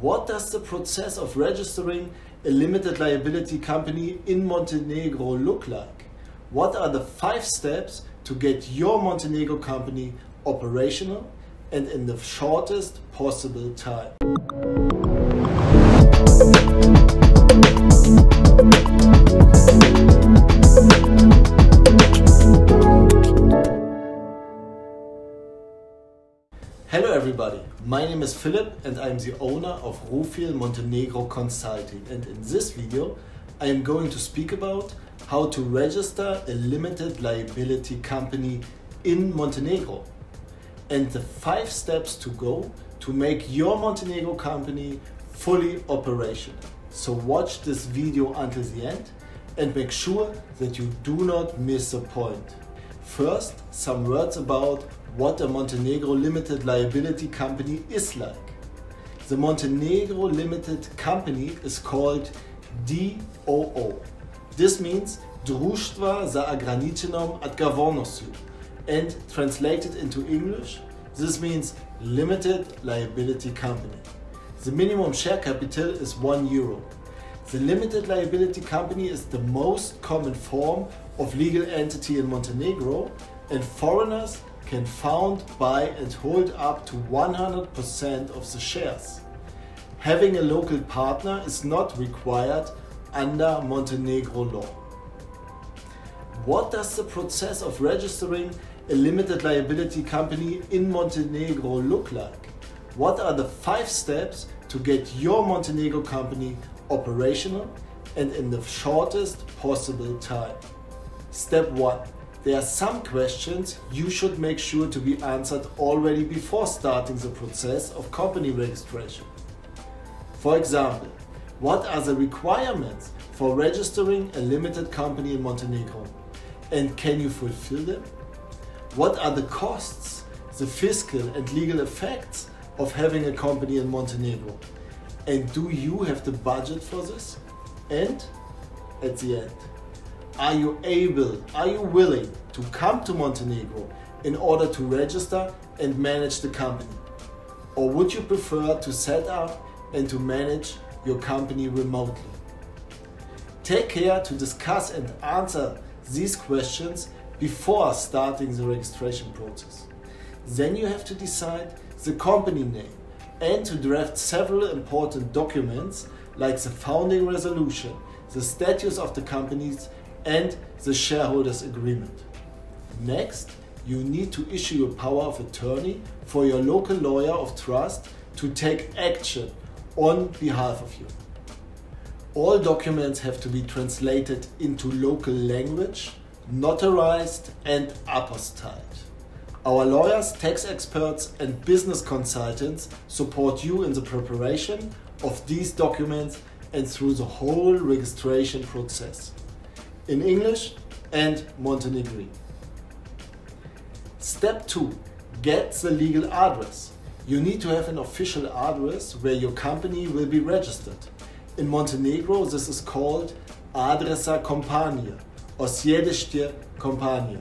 What does the process of registering a limited liability company in Montenegro look like? What are the five steps to get your Montenegro company operational and in the shortest possible time? Name is Philipp and I'm the owner of Rufil Montenegro Consulting and in this video I am going to speak about how to register a limited liability company in Montenegro and the five steps to go to make your Montenegro company fully operational. So watch this video until the end and make sure that you do not miss a point. First, some words about what a Montenegro Limited Liability Company is like. The Montenegro Limited Company is called DOO. This means Društva za ograničenom odgovornošću and translated into English, this means Limited Liability Company. The minimum share capital is 1 euro. The limited liability company is the most common form of legal entity in Montenegro and foreigners can found, buy and hold up to 100% of the shares. Having a local partner is not required under Montenegro law. What does the process of registering a limited liability company in Montenegro look like? What are the five steps to get your Montenegro company operational and in the shortest possible time? Step 1 there are some questions you should make sure to be answered already before starting the process of company registration. For example, what are the requirements for registering a limited company in Montenegro? And can you fulfill them? What are the costs, the fiscal and legal effects of having a company in Montenegro? And do you have the budget for this? And at the end, are you able, are you willing to come to Montenegro in order to register and manage the company? Or would you prefer to set up and to manage your company remotely? Take care to discuss and answer these questions before starting the registration process. Then you have to decide the company name and to draft several important documents like the founding resolution, the status of the companies and the shareholders agreement. Next, you need to issue a power of attorney for your local lawyer of trust to take action on behalf of you. All documents have to be translated into local language, notarized and apostilled. Our lawyers, tax experts and business consultants support you in the preparation of these documents and through the whole registration process in English and Montenegrin. Step 2. Get the legal address. You need to have an official address where your company will be registered. In Montenegro, this is called Adresa Kompanije or Sjedište Kompanije.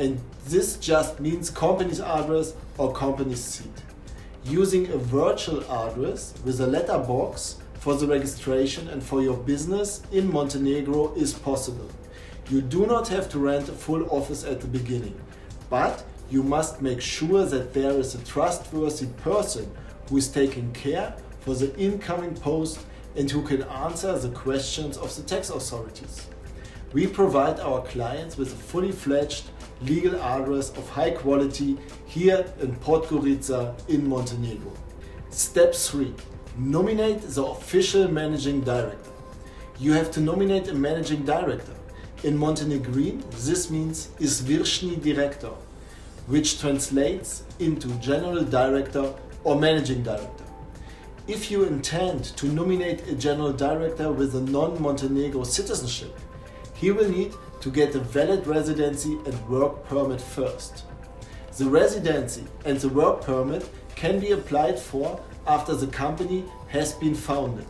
And this just means company's address or company's seat. Using a virtual address with a letterbox for the registration and for your business in Montenegro is possible. You do not have to rent a full office at the beginning, but you must make sure that there is a trustworthy person who is taking care for the incoming post and who can answer the questions of the tax authorities. We provide our clients with a fully fledged legal address of high quality here in Podgorica in Montenegro. Step 3 nominate the official managing director. You have to nominate a managing director. In Montenegrin, this means izvršni director, which translates into general director or managing director. If you intend to nominate a general director with a non-Montenegro citizenship, he will need to get a valid residency and work permit first. The residency and the work permit can be applied for after the company has been founded.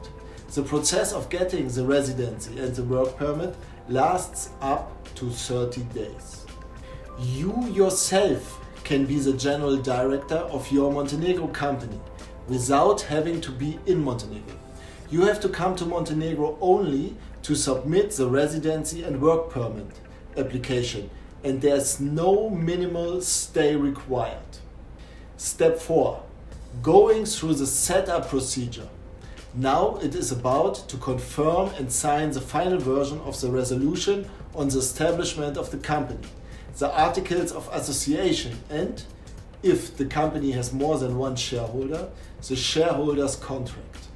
The process of getting the residency and the work permit lasts up to 30 days. You yourself can be the general director of your Montenegro company, without having to be in Montenegro. You have to come to Montenegro only to submit the residency and work permit application and there's no minimal stay required. Step 4. Going through the setup procedure. Now it is about to confirm and sign the final version of the resolution on the establishment of the company, the articles of association, and, if the company has more than one shareholder, the shareholders' contract.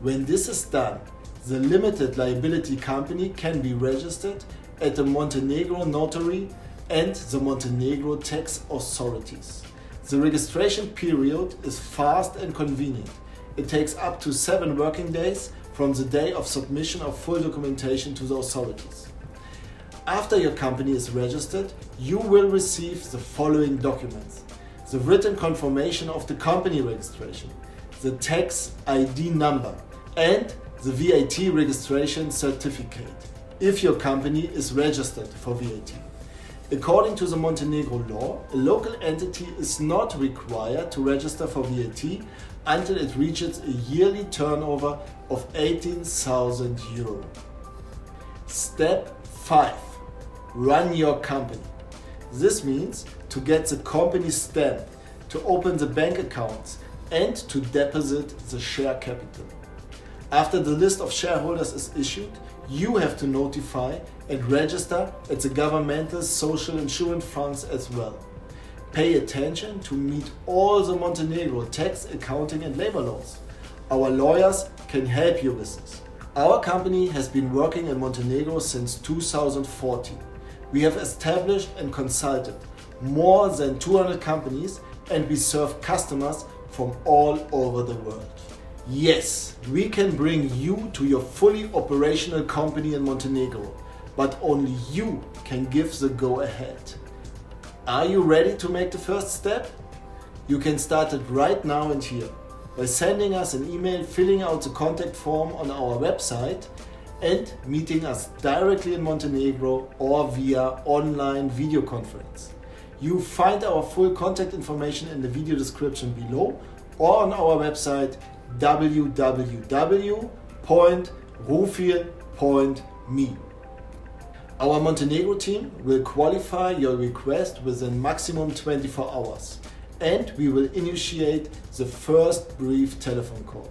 When this is done, the limited liability company can be registered at the Montenegro notary and the Montenegro tax authorities. The registration period is fast and convenient it takes up to seven working days from the day of submission of full documentation to the authorities. After your company is registered, you will receive the following documents. The written confirmation of the company registration, the tax ID number, and the VAT registration certificate, if your company is registered for VAT. According to the Montenegro law, a local entity is not required to register for VAT until it reaches a yearly turnover of 18,000 euro. Step 5. Run your company. This means to get the company stamp, to open the bank accounts, and to deposit the share capital. After the list of shareholders is issued, you have to notify and register at the governmental social insurance funds as well. Pay attention to meet all the Montenegro tax, accounting and labor laws. Our lawyers can help you with this. Our company has been working in Montenegro since 2014. We have established and consulted more than 200 companies and we serve customers from all over the world. Yes, we can bring you to your fully operational company in Montenegro, but only you can give the go ahead. Are you ready to make the first step? You can start it right now and here by sending us an email, filling out the contact form on our website, and meeting us directly in Montenegro or via online video conference. You find our full contact information in the video description below or on our website www.rufil.me. Our Montenegro team will qualify your request within maximum 24 hours and we will initiate the first brief telephone call.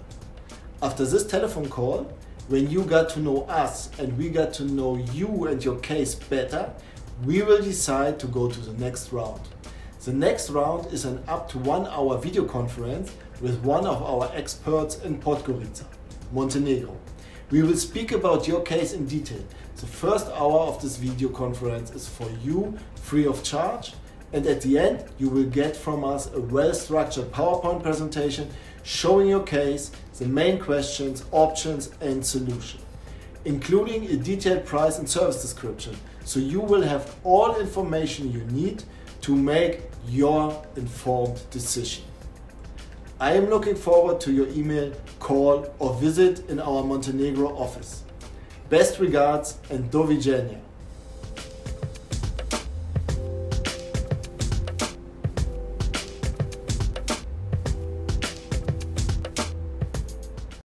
After this telephone call, when you got to know us and we got to know you and your case better, we will decide to go to the next round. The next round is an up to one hour video conference with one of our experts in Podgorica, Montenegro. We will speak about your case in detail. The first hour of this video conference is for you, free of charge, and at the end you will get from us a well-structured PowerPoint presentation showing your case, the main questions, options and solution, including a detailed price and service description, so you will have all information you need to make your informed decision. I am looking forward to your email, call or visit in our Montenegro office. Best regards and do viđenja.